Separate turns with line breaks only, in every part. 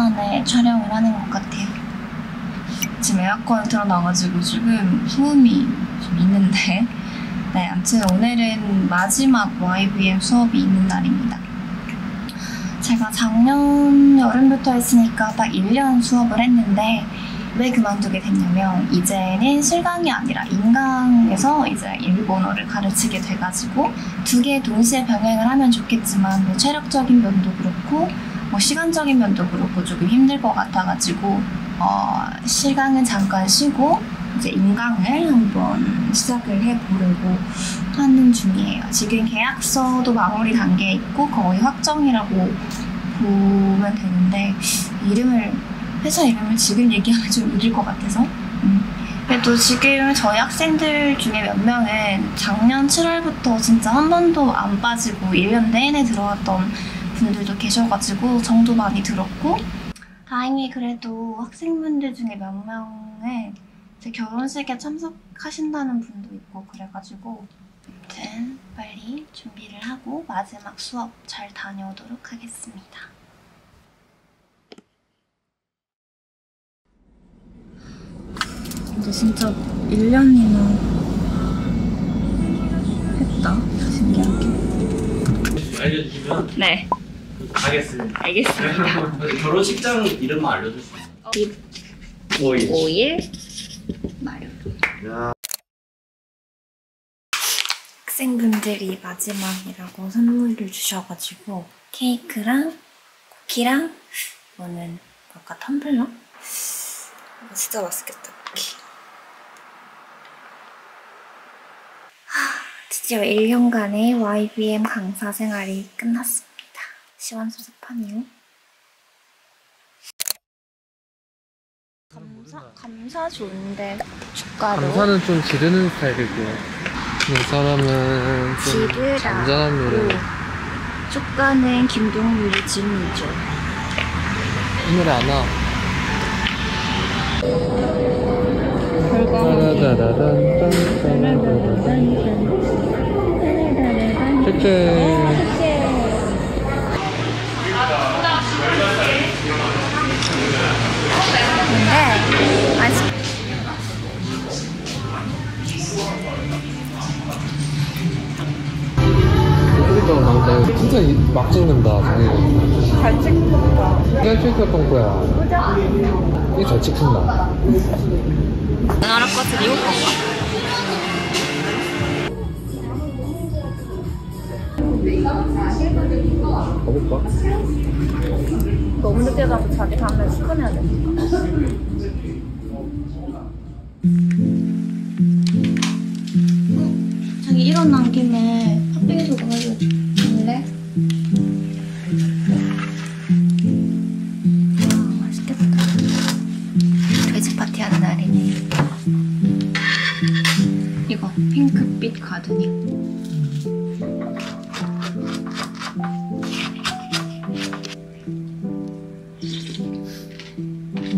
만에 촬영을 하는 것 같아요. 지금 에어컨 틀어놔가지고 조금 소음이 좀 있는데 네, 아무튼 오늘은 마지막 YBM 수업이 있는 날입니다. 제가 작년 여름부터 했으니까 딱 1년 수업을 했는데 왜 그만두게 됐냐면 이제는 실강이 아니라 인강에서 이제 일본어를 가르치게 돼가지고 두 개 동시에 병행을 하면 좋겠지만 뭐 체력적인 면도 그렇고 뭐 시간적인 면도 그렇고 조금 힘들 것 같아가지고 어, 실강은 잠깐 쉬고 이제 인강을 한번 시작을 해보려고 하는 중이에요. 지금 계약서도 마무리 단계에 있고 거의 확정이라고 보면 되는데 이름을 회사 이름을 지금 얘기하면 좀 이를 것 같아서 음. 그래도 지금 저희 학생들 중에 몇 명은 작년 7월부터 진짜 한 번도 안 빠지고 1년 내내 들어왔던 분들도 계셔가지고 정도 많이 들었고 다행히 그래도 학생분들 중에 몇 명은 제 결혼식에 참석하신다는 분도 있고 그래가지고 아무튼 빨리 준비를 하고 마지막 수업 잘 다녀오도록 하겠습니다. 근데 진짜 1년이나 했다. 신기하게.
알려주시면
네,
가겠습니다.
알겠습니다.
결혼식장 이름만 알려줄 수 있어요? 오일.
5일 마련.
야.
학생분들이 마지막이라고 선물을 주셔가지고 케이크랑 쿠키랑 이거는 아까 텀블러? 이거 진짜 맛있겠다 쿠키. 하, 드디어 1년간의 YBM 강사 생활이 끝났습니다. 시원섭섭하네요. 감사, 감사 좋은데 주가로
감사는 좀 지르는 스타일이고 이 사람은 좀
지르라.
잔잔한 노래
쪽가는 김동률이 진이죠.
이 노래 안 와. 짠짠.
근데
막 찍는다 자기는
잘 찍는다.
그냥 찍혔던 거야 이게 잘 찍힌다
나라 것은 이거 건가?
가볼까?
너무 늦게 가서 자기 다음에 스캔해야 돼. 자기 일어난 김에 팥빙수 해줄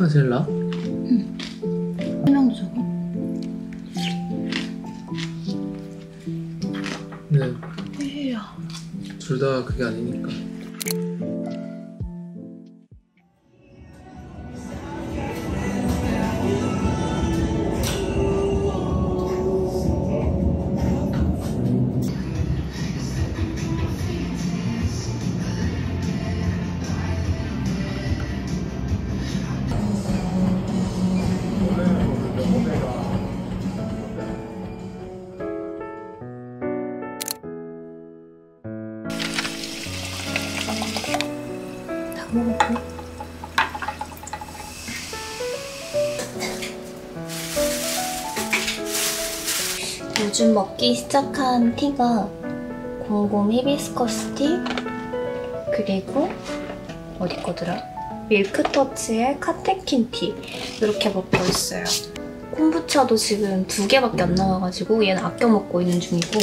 이거
제일 나?
설명 주고.
네,
이야.
둘다 그게 아니니까
요즘 먹기 시작한 티가 곰곰 히비스커스 티 그리고 어디 거더라? 밀크터치의 카테킨 티 이렇게 먹고 있어요. 콤부차도 지금 두 개밖에 안 나와가지고 얘는 아껴 먹고 있는 중이고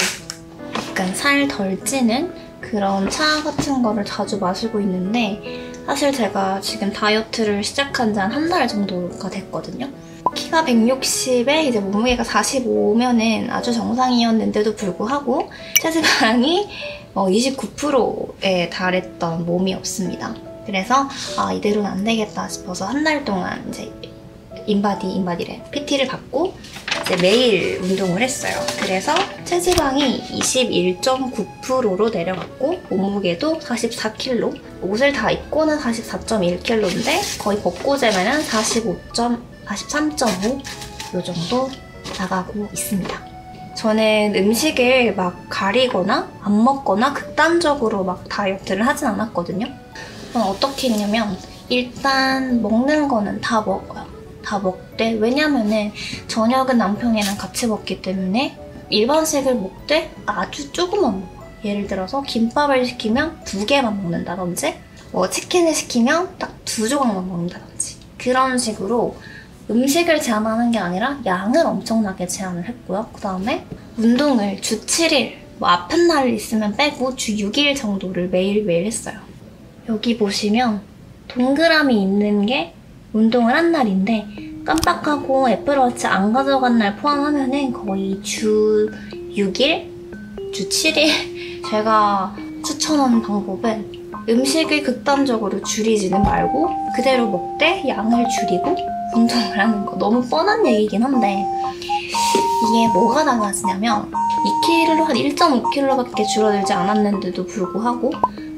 약간 살 덜 찌는 그런 차 같은 거를 자주 마시고 있는데 사실 제가 지금 다이어트를 시작한 지 한 한 달 정도가 됐거든요. 키가 160에 이제 몸무게가 45면은 아주 정상이었는데도 불구하고 체지방이 어, 29%에 달했던 몸이었습니다. 그래서 아, 이대로는 안 되겠다 싶어서 한 달 동안 이제 인바디, 인바디래 PT를 받고 이제 매일 운동을 했어요. 그래서 체지방이 21.9%로 내려갔고 몸무게도 44kg. 옷을 다 입고는 44.1kg인데 거의 벗고 재면은 45. 43.5 요 정도 나가고 있습니다. 저는 음식을 막 가리거나 안 먹거나 극단적으로 막 다이어트를 하진 않았거든요. 어떻게 했냐면 일단 먹는 거는 다 먹어요. 다 먹되 왜냐면은 저녁은 남편이랑 같이 먹기 때문에 일반식을 먹되 아주 조금만 먹어요. 예를 들어서 김밥을 시키면 두 개만 먹는다든지 뭐 치킨을 시키면 딱 두 조각만 먹는다든지 그런 식으로 음식을 제한하는 게 아니라 양을 엄청나게 제한을 했고요. 그 다음에 운동을 주 7일, 뭐 아픈 날 있으면 빼고 주 6일 정도를 매일매일 했어요. 여기 보시면 동그라미 있는 게 운동을 한 날인데 깜빡하고 애플워치 안 가져간 날 포함하면 은 거의 주 6일? 주 7일? 제가 추천하는 방법은 음식을 극단적으로 줄이지는 말고 그대로 먹되 양을 줄이고 운동을 하는 거 너무 뻔한 얘기긴 한데 이게 뭐가 달라지냐면 2kg 한 1.5kg밖에 줄어들지 않았는데도 불구하고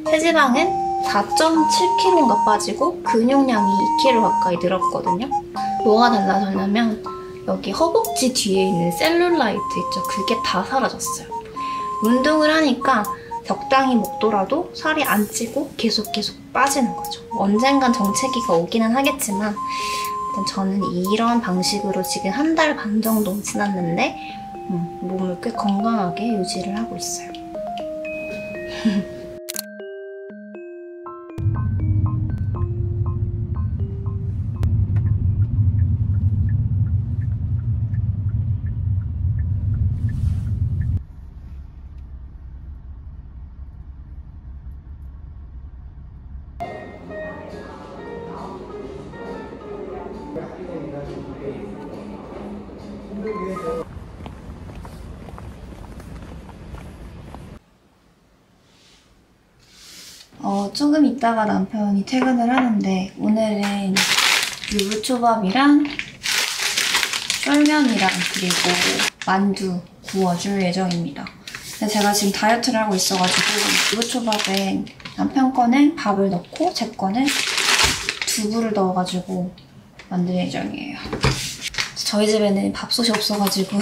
체지방은 4.7kg가 빠지고 근육량이 2kg 가까이 늘었거든요. 뭐가 달라졌냐면 여기 허벅지 뒤에 있는 셀룰라이트 있죠. 그게 다 사라졌어요. 운동을 하니까 적당히 먹더라도 살이 안 찌고 계속 계속 빠지는 거죠. 언젠간 정체기가 오기는 하겠지만 저는 이런 방식으로 지금 한 달 반 정도 지났는데 음, 몸을 꽤 건강하게 유지를 하고 있어요. 어, 조금 있다가 남편이 퇴근을 하는데 오늘은 유부초밥이랑 쫄면이랑 그리고 만두 구워줄 예정입니다. 근데 제가 지금 다이어트를 하고 있어가지고 유부초밥에 남편 거는 밥을 넣고 제 거는 두부를 넣어가지고 만들 예정이에요. 저희 집에는 밥솥이 없어가지고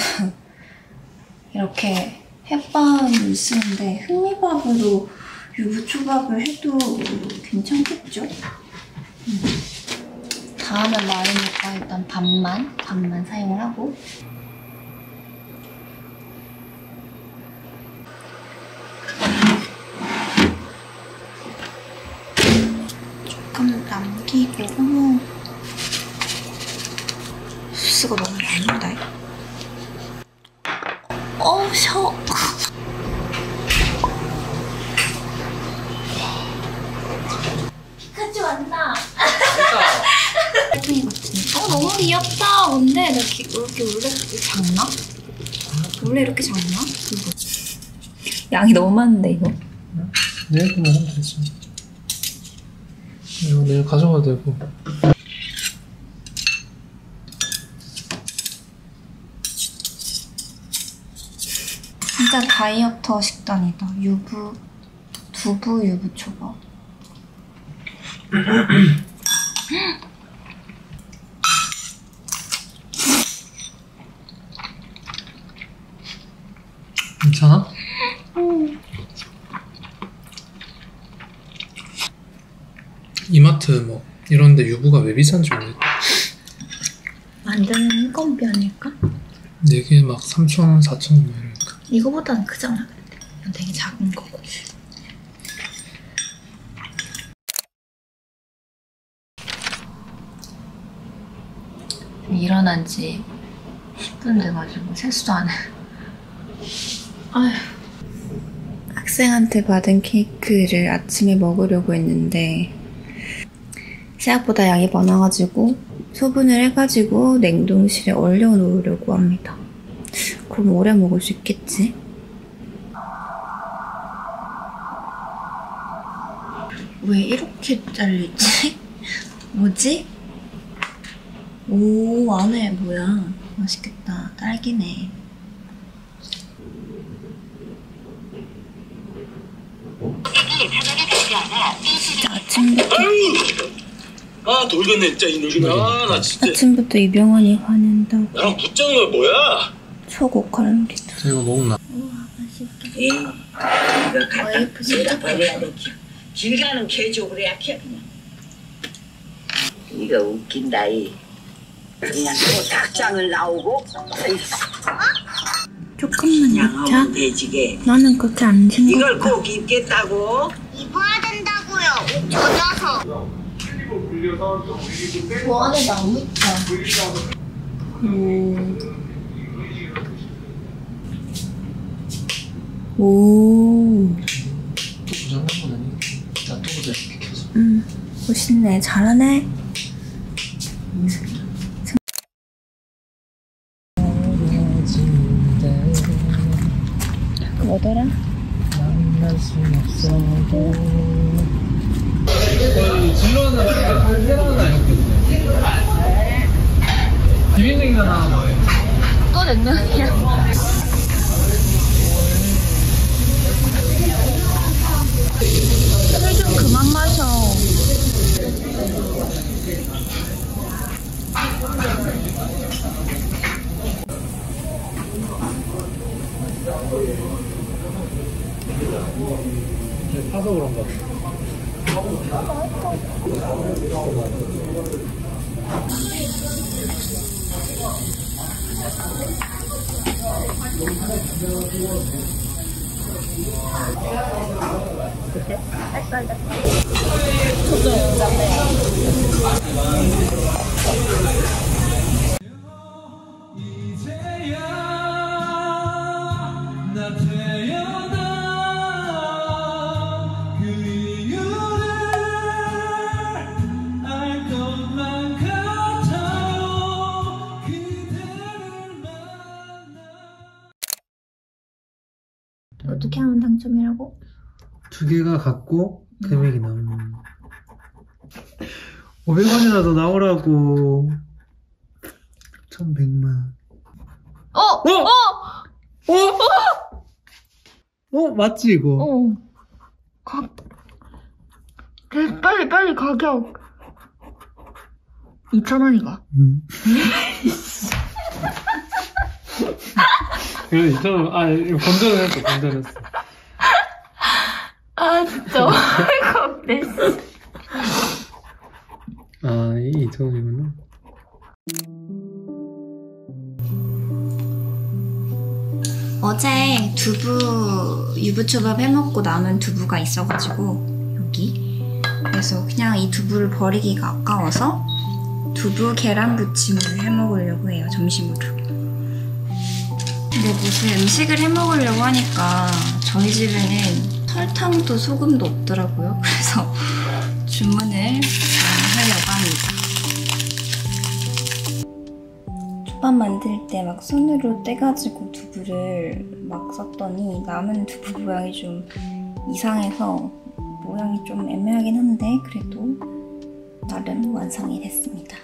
이렇게 햇반을 쓰는데 흑미밥으로 유부초밥을 해도 괜찮겠죠? 음. 다음은 마르니까 일단 밥만, 밥만 사용을 하고 조금 남기고 어머 소스가 너무 많은데 어우 셔 피카츄 같은 어 너무 귀엽다 근데 나 기, 이렇게 원래 작나? 원래 이렇게 작나? 이거 양이 너무 많은데 이거
내일 또 먹으면 되지. 이거 내일 가져가도 되고.
진짜 다이어터 식단이다. 유부, 두부 유부 초밥.
괜찮아? 이마트 뭐 이런데 유부가 왜 비싼지 모르겠다.
만드는 건비 아닐까?
이게 막 3,000원, 4,000원 뭐
이거보다는 크잖아, 근데. 이건 되게 작은 거고. 일어난 지 10분 돼가지고 세수도 안 해. 아휴. 학생한테 받은 케이크를 아침에 먹으려고 했는데 생각보다 양이 많아가지고 소분을 해가지고 냉동실에 얼려놓으려고 합니다. 그럼 오래 먹을 수 있겠지? 왜 이렇게 잘리지? 뭐지? 오, 안에 뭐야. 맛있겠다. 딸기네. 진짜 아침부터,
아 돌겠네 진짜 이 늙은아 아, 나 진짜
아침부터 이병헌이 화낸다고.
나랑 붙잡는 거 뭐야?
초고칼로리다.
저 이거 먹나?
이거 갖다 진짜 버려야 돼. 길 가는 개죠 그래 약해 그냥. 이거 웃긴다 이. 그냥 또 닭장을 나오고
조금만.
하면 되지게.
나는 그렇게 안 싱겁다.
이걸 꼭 입겠다고?
입어야 된다고요. 옷 젖어서. 뭐 안에 나무 있다.
오,
또 고장난 건 아니고 나또 보자 이렇게 켜서
음, 멋있네. 잘하네. 그 뭐더라?
만날 순 없어도 진로는 세라는 아니었거든요 비빔냉면 하나 뭐예요?
또 냉면이야. 술 좀 그만 마셔.
파서 그런가 두 개가 같고 금액이 나오는 500원이라도 나오라고 1100만
어!
어! 어! 어? 맞지 이거?
어. 가... 네, 빨리 빨리 가격. 2,000원이가.
음. 이거 이거 아 이거 건전을 했어 건전했어
아 진짜. 어이가 없네.
아 2,000원이구나
어제 두부 유부초밥 해먹고 남은 두부가 있어가지고 여기. 그래서 그냥 이 두부를 버리기가 아까워서 두부 계란 부침을 해먹으려고 해요 점심으로. 근데 무슨 음식을 해먹으려고 하니까 저희 집에는 설탕도 소금도 없더라고요 그래서 주문을 하려고 합니다 초밥 만들 때 막 손으로 떼가지고 두부를 막 썼더니 남은 두부 모양이 좀 이상해서 모양이 좀 애매하긴 한데 그래도 나름 완성이 됐습니다.